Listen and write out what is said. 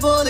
ਬੋਲ ਕੇ ਸਾਨੂੰ